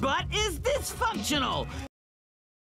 butt is dysfunctional.